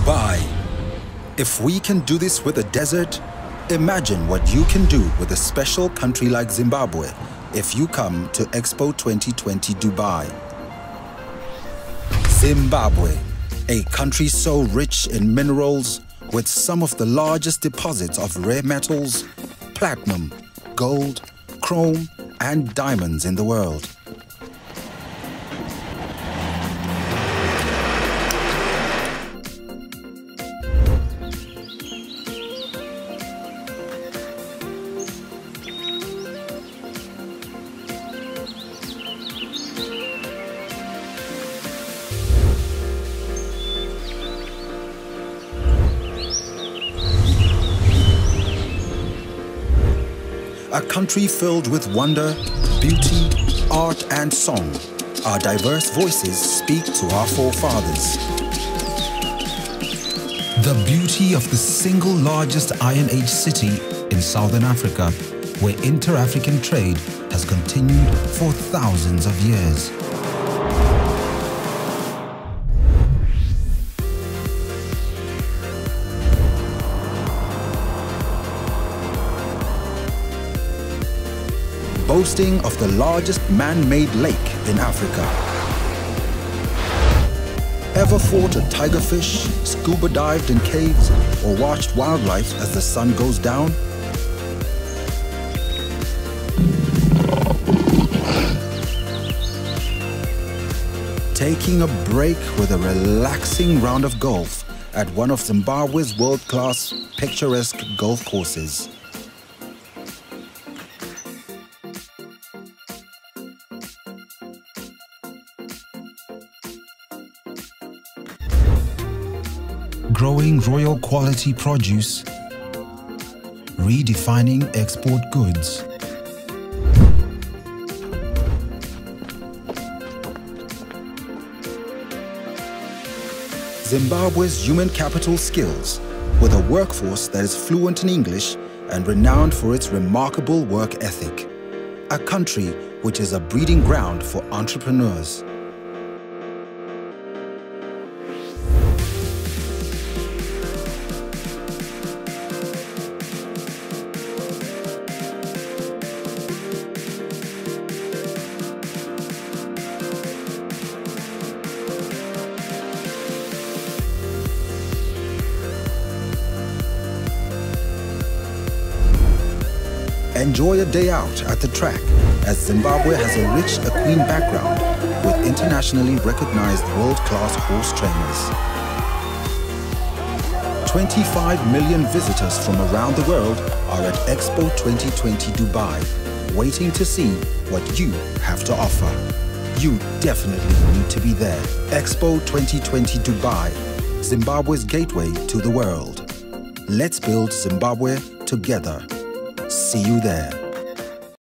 Dubai. If we can do this with a desert, imagine what you can do with a special country like Zimbabwe if you come to Expo 2020 Dubai. Zimbabwe, a country so rich in minerals with some of the largest deposits of rare metals, platinum, gold, chrome, and diamonds in the world. A country filled with wonder, beauty, art, and song. Our diverse voices speak to our forefathers. The beauty of the single largest Iron Age city in Southern Africa, where inter-African trade has continued for thousands of years. Boasting of the largest man-made lake in Africa. Ever fought a tigerfish, scuba dived in caves, or watched wildlife as the sun goes down? Taking a break with a relaxing round of golf at one of Zimbabwe's world-class picturesque golf courses. Growing royal quality produce, redefining export goods. Zimbabwe's human capital skills, with a workforce that is fluent in English and renowned for its remarkable work ethic. A country which is a breeding ground for entrepreneurs. Enjoy a day out at the track as Zimbabwe has a rich equine background with internationally recognized world-class horse trainers. 25 million visitors from around the world are at Expo 2020 Dubai, waiting to see what you have to offer. You definitely need to be there. Expo 2020 Dubai, Zimbabwe's gateway to the world. Let's build Zimbabwe together. See you there.